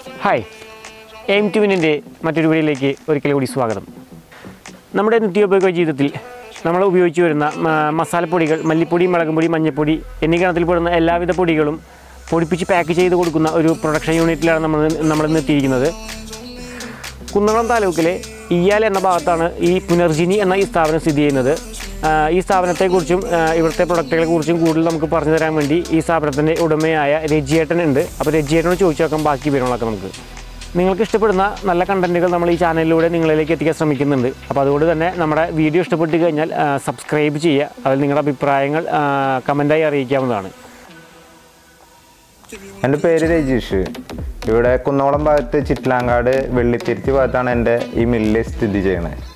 Hi. Aim ട്യൂവിനിന്റെ മറ്റൊരു വീഡിയോയിലേക്ക് ഒരിക്കൽ കൂടി സ്വാഗതം. നമ്മുടെ നിത്യോപയോഗ ജീവിതത്തിൽ നമ്മൾ ഉപയോഗിച്ചു വരുന്ന മസാലപ്പൊടികൾ മല്ലിപ്പൊടി മുളകുംപൊടി മഞ്ഞൾപ്പൊടി എന്നീ ഗണത്തിൽപ്പെടുന്ന എല്ലാവിധ പൊടികളും പൊടിപ്പിച്ച് പാക്ക് ചെയ്ത് കൊടുക്കുന്ന ഒരു പ്രൊഡക്ഷൻ യൂണിറ്റിലാണ് നമ്മൾ നമ്മൾ ഇന്ന് എത്തിയിരിക്കുന്നത്. കുന്നംകുളം താലൂക്കിലെ ഇയാൽ എന്ന ഭാഗത്താണ് ഈ പുനർജിനി എന്ന ഈ സ്ഥാപനം സ്ഥിതി ചെയ്യുന്നത്. ഈ സ്ഥാപനത്തെക്കുറിച്ചും ഇവിടുത്തെ പ്രൊഡക്റ്റുകളെ കുറിച്ചും കൂടുതൽ നമുക്ക് പറഞ്ഞു തരാൻ വേണ്ടി ഈ സ്ഥാപനത്തിന്റെ ഉടമയായ രജിയേട്ടൻ ഉണ്ട് അപ്പോൾ രജിയേട്ടനോട് ചോദിച്ചു നോക്കാം ബാക്കി വിവരങ്ങളൊക്കെ നമുക്ക്. നിങ്ങൾക്ക് ഇഷ്ടപ്പെടുന്ന നല്ല കണ്ടന്റുകൾ നമ്മൾ ഈ ചാനലിലൂടെ നിങ്ങളിലേക്ക് എത്തിക്കാൻ ശ്രമിക്കുന്നുണ്ട്. അപ്പോൾ അതുകൊണ്ട് തന്നെ നമ്മുടെ വീഡിയോ ഇഷ്ടപ്പെട്ട് കഴിഞ്ഞാൽ സബ്സ്ക്രൈബ് ചെയ്യുക. അതിൽ നിങ്ങളുടെ അഭിപ്രായങ്ങൾ കമന്റായി അറിയിക്കാവുന്നതാണ്. എന്റെ പേര് രജീഷ്. ഇവിടെ കുന്നോളം ഭാഗത്ത് ചിറ്റ്ലാങ്കാട് വെള്ളിത്തിരുത്തി ഭാഗത്താണ് എന്റെ ഈ മില്ല് സ്ഥിതി ചെയ്യണത്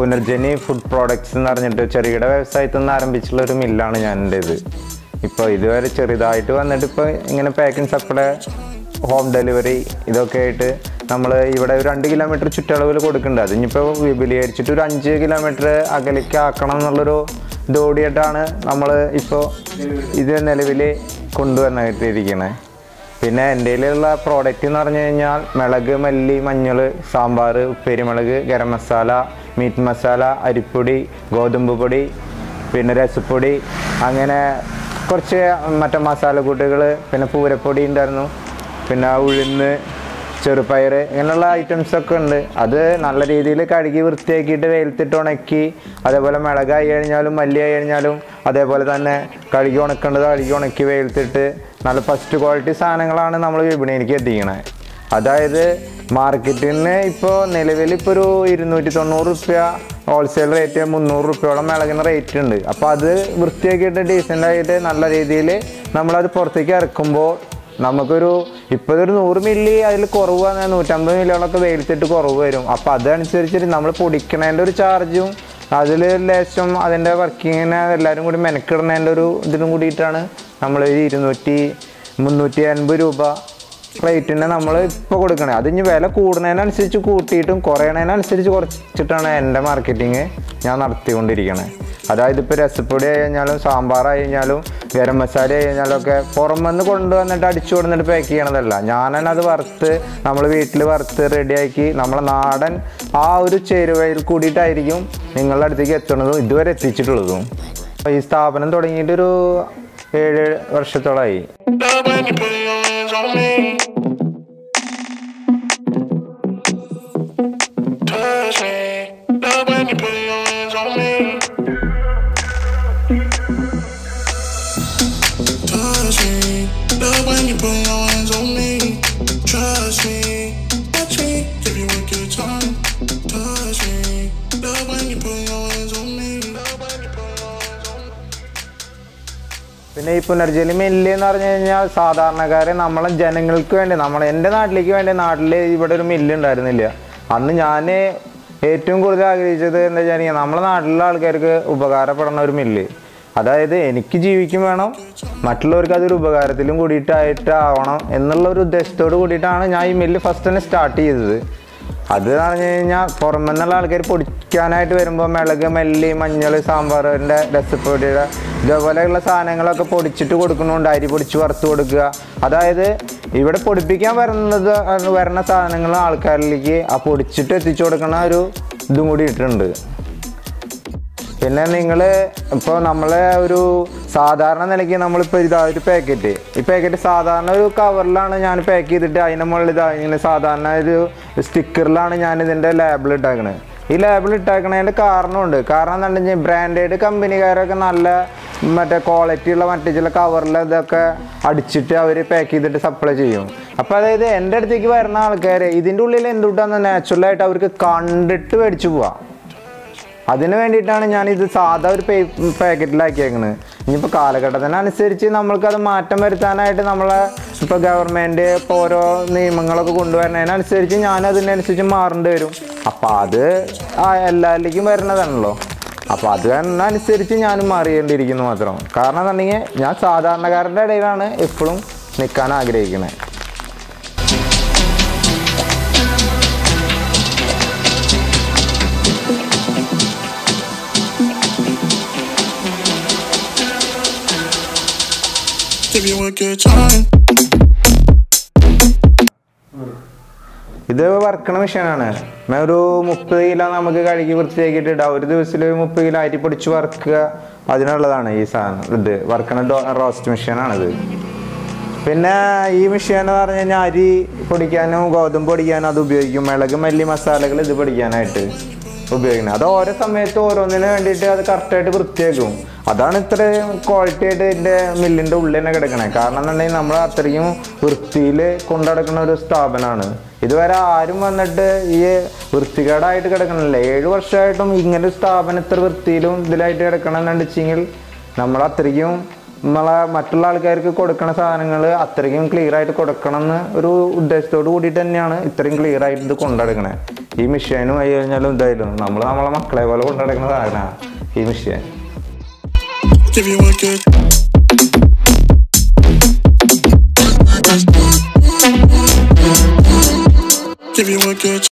പുനർജനി ഫുഡ് പ്രോഡക്ട്സ് എന്ന് പറഞ്ഞിട്ട് ചെറുകിട വ്യവസായത്തിൽ നിന്ന് ആരംഭിച്ചിട്ടുള്ള ഒരു മില്ലാണ് ഞാൻ എന്റേത് ഇപ്പോൾ ഇതുവരെ ചെറുതായിട്ട് വന്നിട്ട് ഇപ്പോൾ ഇങ്ങനെ പാക്കിംഗ് സപ്ലൈ ഹോം ഡെലിവറി ഇതൊക്കെ ആയിട്ട് നമ്മൾ ഇവിടെ ഒരു രണ്ട് കിലോമീറ്റർ ചുറ്റളവിൽ കൊടുക്കുന്നുണ്ട്. അത് ഇനിയിപ്പോൾ വിപുലീകരിച്ചിട്ട് ഒരു അഞ്ച് കിലോമീറ്റർ അകലേക്ക് ആക്കണം എന്നുള്ളൊരു ഇതോടിയിട്ടാണ് നമ്മൾ ഇപ്പോൾ ഇത് നിലവിൽ കൊണ്ടുവന്നിട്ടിരിക്കുന്നത് പിന്നെ എന്റെ കയ്യിലുള്ള പ്രോഡക്റ്റ് എന്ന് പറഞ്ഞു കഴിഞ്ഞാൽ മിളക് മല്ലി മഞ്ഞൾ സാമ്പാർ ഉപ്പേരിമുളക് ഗരം മസാല മീറ്റ് മസാല അരിപ്പൊടി ഗോതമ്പ് പൊടി പിന്നെ രസപ്പൊടി അങ്ങനെ കുറച്ച് മറ്റേ മസാലക്കൂട്ടുകൾ പിന്നെ പൂരപ്പൊടി ഉണ്ടായിരുന്നു. പിന്നെ ഉഴുന്ന് ചെറുപയർ ഇങ്ങനെയുള്ള ഐറ്റംസ് ഒക്കെ ഉണ്ട്. അത് നല്ല രീതിയിൽ കഴുകി വൃത്തിയാക്കിയിട്ട് വെയിലത്തിട്ട് ഉണക്കി അതേപോലെ മിളകായി കഴിഞ്ഞാലും മല്ലിയായി കഴിഞ്ഞാലും അതേപോലെ തന്നെ കഴുകി ഉണക്കേണ്ടത് കഴുകി ഉണക്കി വെയിലത്തിട്ട് നല്ല ഫസ്റ്റ് ക്വാളിറ്റി സാധനങ്ങളാണ് നമ്മൾ വിപണിയിലേക്ക് എത്തിക്കണത് അതായത് മാർക്കറ്റിന് ഇപ്പോൾ നിലവിൽ ഇപ്പോൾ ഒരു ഇരുന്നൂറ്റി തൊണ്ണൂറ് റുപ്യ ഹോൾസെയിൽ റേറ്റ് മുന്നൂറ് റുപ്യോളം മിളകിന് റേറ്റ് ഉണ്ട്. അപ്പോൾ അത് വൃത്തിയാക്കിയിട്ട് ഡീസന്റ് ആയിട്ട് നല്ല രീതിയിൽ നമ്മളത് പുറത്തേക്ക് ഇറക്കുമ്പോൾ നമുക്കൊരു ഇപ്പോൾ ഒരു നൂറ് മില്ലി അതിൽ കുറവ് വന്നാൽ നൂറ്റമ്പത് മില്ലികളൊക്കെ വെയിലത്തിട്ട് കുറവ് വരും. അപ്പോൾ അതനുസരിച്ചിട്ട് നമ്മൾ പൊടിക്കണതിന്റെ ഒരു ചാർജും അതിൽ ലേശം അതിന്റെ വർക്കിങ്ങിനെ എല്ലാവരും കൂടി മെനക്കിടുന്നതിന്റെ ഒരു ഇതിനും കൂടിയിട്ടാണ് നമ്മൾ ഇരുന്നൂറ്റി മുന്നൂറ്റി അൻപത് രൂപ റേറ്റിന് നമ്മൾ ഇപ്പോൾ കൊടുക്കണേ. അത് ഇനി വില കൂടുന്നതിനനുസരിച്ച് കൂട്ടിയിട്ടും കുറയണതിനനുസരിച്ച് കുറച്ചിട്ടാണ് എന്റെ മാർക്കറ്റിങ് ഞാൻ നടത്തിക്കൊണ്ടിരിക്കണത് അതായത് ഇപ്പോൾ രസപ്പൊടി ആയി കഴിഞ്ഞാലും സാമ്പാറായി കഴിഞ്ഞാലും ഗരം മസാല ആയി കഴിഞ്ഞാലും ഒക്കെ പുറമെന്ന് കൊണ്ടുവന്നിട്ട് അടിച്ചു കൊടുത്തിട്ട് പാക്ക് ചെയ്യണതല്ല. ഞാൻ തന്നെ അത് വറുത്ത് നമ്മൾ വീട്ടിൽ വറുത്ത് റെഡിയാക്കി നമ്മളെ നാടൻ ആ ഒരു ചേരുവയിൽ കൂടിയിട്ടായിരിക്കും നിങ്ങളുടെ അടുത്തേക്ക് എത്തുന്നതും ഇതുവരെ എത്തിച്ചിട്ടുള്ളതും. ഈ സ്ഥാപനം തുടങ്ങിയിട്ടൊരു ഏഴ് വർഷത്തോളമായി Your on me. Love when you put your hands on me. Touch me. Love when you put your hands on me. Trust me. Touch me. Give you a good time. Touch me. Love when you put your hands on me. Your. പിന്നെ ഈ പുനർജലി mill എന്ന് പറഞ്ഞു കഴിഞ്ഞാൽ സാധാരണക്കാരെ നമ്മളെ ജനങ്ങൾക്ക് വേണ്ടി നമ്മളെ എന്റെ നാട്ടിലേക്ക് വേണ്ടി നാട്ടിൽ ഇവിടെ ഒരു മില്ല് ഉണ്ടായിരുന്നില്ല അന്ന് ഞാൻ ഏറ്റവും കൂടുതൽ ആഗ്രഹിച്ചത് എന്താ വെച്ചാൽ നമ്മുടെ നാട്ടിലുള്ള ആൾക്കാർക്ക് ഉപകാരപ്പെടുന്ന ഒരു മില്ല് അതായത് എനിക്ക് ജീവിക്കും വേണം മറ്റുള്ളവർക്ക് അതൊരു ഉപകാരത്തിലും കൂടിയിട്ടായിട്ട് ആവണം എന്നുള്ള ഒരു ഉദ്ദേശത്തോട് കൂടിയിട്ടാണ് ഞാൻ ഈ മില്ല് ഫസ്റ്റ് തന്നെ സ്റ്റാർട്ട് ചെയ്തത്. അത് പറഞ്ഞു കഴിഞ്ഞാൽ പുറമെ നിന്നുള്ള ആൾക്കാർ പൊടിക്കാനായിട്ട് വരുമ്പോൾ മിളക് മല്ലി മഞ്ഞൾ സാമ്പാറിന്റെ രസപ്പൊടിയുടെ ഇതേപോലെയുള്ള സാധനങ്ങളൊക്കെ പൊടിച്ചിട്ട് കൊടുക്കുന്നുണ്ട്. അരി പൊടിച്ച് വറുത്ത് കൊടുക്കുക. അതായത് ഇവിടെ പൊടിപ്പിക്കാൻ വരുന്നത് വരുന്ന സാധനങ്ങൾ ആൾക്കാരിലേക്ക് ആ പൊടിച്ചിട്ട് എത്തിച്ചു കൊടുക്കുന്ന ഒരു ഇതും കൂടി ഇട്ടിട്ടുണ്ട്. പിന്നെ നിങ്ങൾ ഇപ്പോൾ നമ്മളെ ഒരു സാധാരണ നിലയ്ക്ക് നമ്മളിപ്പോൾ ഇതാ ഒരു പാക്കറ്റ്. ഈ പാക്കറ്റ് സാധാരണ ഒരു കവറിലാണ് ഞാൻ പാക്ക് ചെയ്തിട്ട് അതിന്റെ മുകളിൽ ഇതാ ഇങ്ങനെ സാധാരണ ഒരു സ്റ്റിക്കറിലാണ് ഞാൻ ഇതിന്റെ ലേബിൾ ഇട്ടാക്കുന്നത് ഈ ലേബിൾ ഇട്ടാക്കണതിന്റെ കാരണമുണ്ട്. കാരണം എന്താ വെച്ചാൽ ബ്രാൻഡഡ് കമ്പനിക്കാരൊക്കെ നല്ല മറ്റേ ക്വാളിറ്റി ഉള്ള മറ്റേ ചില കവറിൽ ഇതൊക്കെ അടിച്ചിട്ട് അവർ പാക്ക് ചെയ്തിട്ട് സപ്ലൈ ചെയ്യും. അപ്പോൾ അതായത് എന്റെ അടുത്തേക്ക് വരുന്ന ആൾക്കാർ ഇതിന്റെ ഉള്ളിൽ എന്തുകൊണ്ടാന്ന് നാച്ചുറലായിട്ട് അവർക്ക് കണ്ടിട്ട് മേടിച്ചു പോവാം. അതിന് വേണ്ടിയിട്ടാണ് ഞാൻ ഇത് സാധാ ഒരു പേ പാക്കറ്റിലാക്കിയേക്കുന്നത് ഇനിയിപ്പോൾ കാലഘട്ടത്തിനനുസരിച്ച് നമ്മൾക്കത് മാറ്റം വരുത്താനായിട്ട് നമ്മളെ ഇപ്പോൾ ഗവൺമെന്റ് ഇപ്പോൾ ഓരോ നിയമങ്ങളൊക്കെ കൊണ്ടുവരുന്നതിനനുസരിച്ച് ഞാൻ അതിനനുസരിച്ച് മാറേണ്ടി വരും. അപ്പോൾ അത് എല്ലാവരിലേക്കും വരുന്നതാണല്ലോ. അപ്പോൾ അത് അതിനനുസരിച്ച് ഞാനും മാറിയേണ്ടിയിരിക്കുന്നു മാത്രം. കാരണം എന്നുണ്ടെങ്കിൽ ഞാൻ സാധാരണക്കാരുടെ ഇടയിലാണ് എപ്പോഴും നിൽക്കാൻ ആഗ്രഹിക്കുന്നത്. ഇത് വറക്കണ മെഷീനാണ് ഒരു മുപ്പത് കിലോ നമുക്ക് കഴുകി വൃത്തിയാക്കിയിട്ട് ഇടാം ഒരു ദിവസത്തിൽ ഒരു മുപ്പത് കിലോ അരി പൊടിച്ച് വറുക്കുക അതിനുള്ളതാണ് ഈ സാധനം. ഇത് വറക്കണ റോസ്റ്റ് മെഷീനാണിത് പിന്നെ ഈ മെഷീൻ എന്ന് പറഞ്ഞു കഴിഞ്ഞാൽ അരി പൊടിക്കാനും ഗോതമ്പ് പൊടിക്കാനും അത് ഉപയോഗിക്കും. മിളക് മല്ലി മസാലകൾ ഇത് പൊടിക്കാനായിട്ട്. ഉപയോഗിക്കുന്നത്. അത് ഓരോ സമയത്ത് ഓരോന്നിനു വേണ്ടിയിട്ട് അത് കറക്റ്റായിട്ട് വൃത്തിയാക്കും. അതാണ് ഇത്ര ക്വാളിറ്റി ആയിട്ട് ഇതിന്റെ മില്ലിന്റെ ഉള്ളിൽ തന്നെ കിടക്കണത് കാരണം എന്നുണ്ടെങ്കിൽ നമ്മൾ അത്രയും വൃത്തിയിൽ കൊണ്ടുനടക്കുന്ന ഒരു സ്ഥാപനമാണ്. ഇതുവരെ ആരും വന്നിട്ട് ഈ വൃത്തികേടായിട്ട് കിടക്കണില്ല. ഏഴ് വർഷമായിട്ടും ഇങ്ങനെ ഒരു സ്ഥാപനം ഇത്ര വൃത്തിയിലും ഇതിലായിട്ട് കിടക്കണം എന്നു വെച്ചെങ്കിൽ നമ്മൾ അത്രയ്ക്കും നമ്മളെ മറ്റുള്ള ആൾക്കാർക്ക് കൊടുക്കുന്ന സാധനങ്ങൾ അത്രയും ക്ലിയർ ആയിട്ട് കൊടുക്കണം എന്ന് ഒരു ഉദ്ദേശത്തോട് കൂടിയിട്ട് തന്നെയാണ് ഇത്രയും ക്ലിയർ ആയിട്ട് ഇത് കൊണ്ടെടുക്കണേ ഈ മിഷീനും ആയി കഴിഞ്ഞാലും ഇതായാലും നമ്മൾ നമ്മളെ മക്കളെ പോലെ കൊണ്ടെടുക്കുന്ന സാധനമാണ് ഈ machine Give you a good